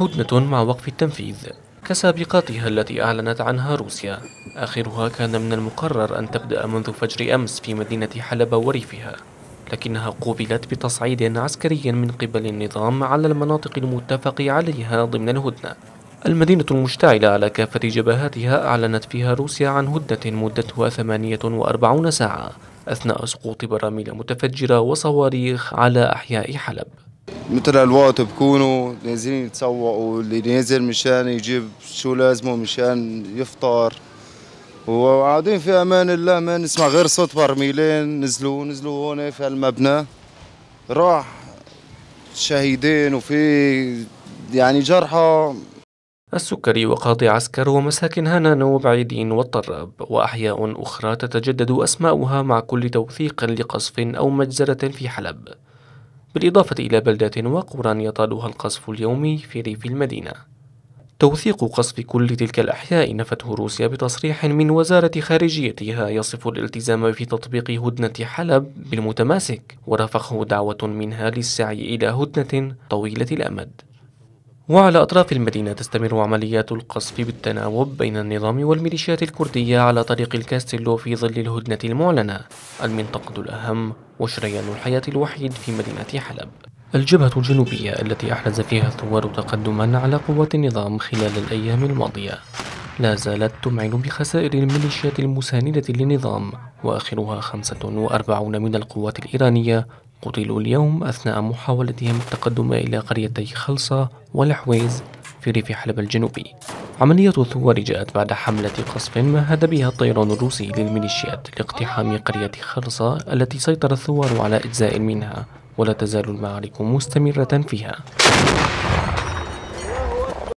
هدنة مع وقف التنفيذ كسابقاتها التي أعلنت عنها روسيا. آخرها كان من المقرر أن تبدأ منذ فجر أمس في مدينة حلب وريفها لكنها قوبلت بتصعيد عسكري من قبل النظام على المناطق المتفق عليها ضمن الهدنة. المدينة المشتعلة على كافة جبهاتها أعلنت فيها روسيا عن هدنة مدتها 48 ساعة أثناء سقوط براميل متفجرة وصواريخ على أحياء حلب. مثل الوقت بكونوا نازلين يتسوقوا اللي نازل مشان يجيب شو لازمه مشان يفطر. وقاعدين في أمان الله ما نسمع غير صوت برميلين نزلوا نزلوا هون في المبنى راح شهيدين وفي يعني جرحى. السكري وقاضي عسكر ومساكن هنان وبعيدين والطراب وأحياء أخرى تتجدد أسماؤها مع كل توثيق لقصف أو مجزرة في حلب. بالإضافة إلى بلدات وقرى يطالها القصف اليومي في ريف المدينة. توثيق قصف كل تلك الأحياء نفته روسيا بتصريح من وزارة خارجيتها يصف الالتزام في تطبيق هدنة حلب بالمتماسك ورافقه دعوة منها للسعي إلى هدنة طويلة الأمد. وعلى أطراف المدينة تستمر عمليات القصف بالتناوب بين النظام والميليشيات الكردية على طريق الكاستيلو في ظل الهدنة المعلنة. المنطقة الأهم وشريان الحياة الوحيد في مدينة حلب. الجبهة الجنوبية التي أحرز فيها الثوار تقدما على قوات النظام خلال الأيام الماضية. لا زالت تمعن بخسائر الميليشيات المساندة للنظام وآخرها 45 من القوات الإيرانية قتلوا اليوم أثناء محاولتهم التقدم إلى قريتي خلصة والحويز في ريف حلب الجنوبي. عملية الثوار جاءت بعد حملة قصف مهد بها الطيران الروسي للميليشيات لاقتحام قرية خلصة التي سيطر الثوار على أجزاء منها ولا تزال المعارك مستمرة فيها.